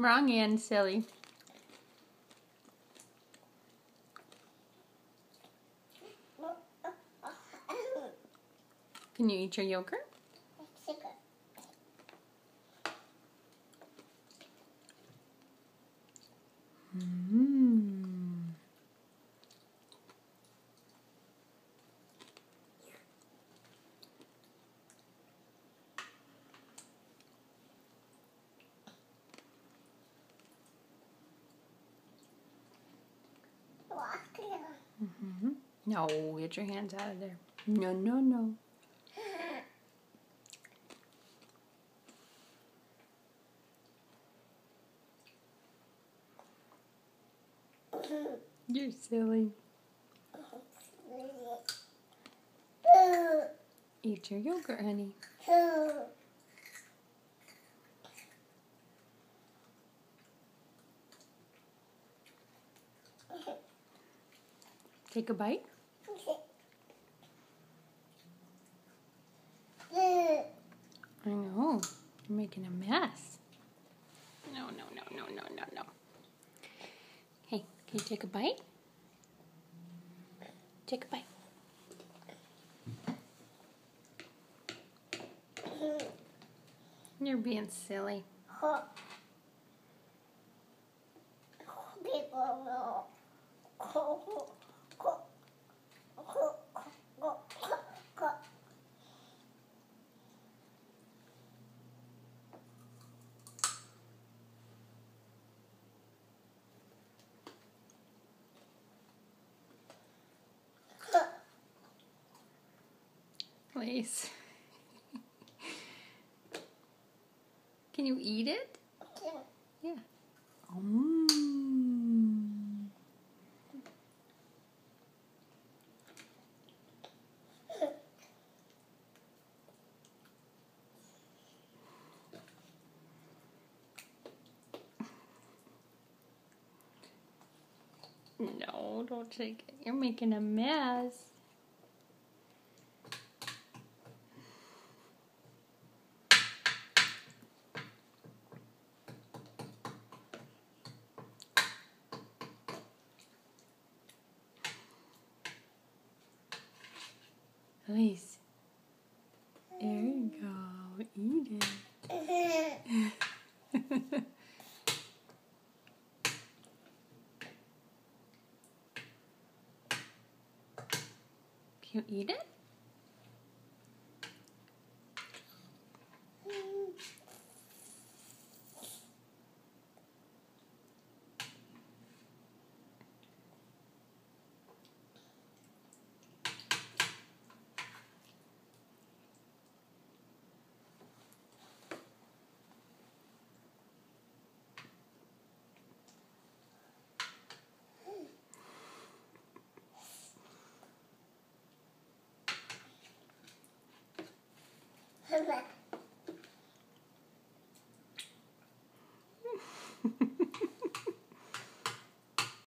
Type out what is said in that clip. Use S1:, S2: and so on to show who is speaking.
S1: Wrong end, silly. Can you eat your yogurt? Mm-hmm. No, get your hands out of there. No, no, no. You're silly. Eat your yogurt, honey. Take a bite. I know. You're making a mess. No, no, no, no, no, no, no. Hey, can you take a bite? Take a bite. You're being silly. Please. Can you eat it? Yeah. Mmm. No, don't take it. You're making a mess. Elise. There you go. Eat it. Can you eat it?
S2: Mama.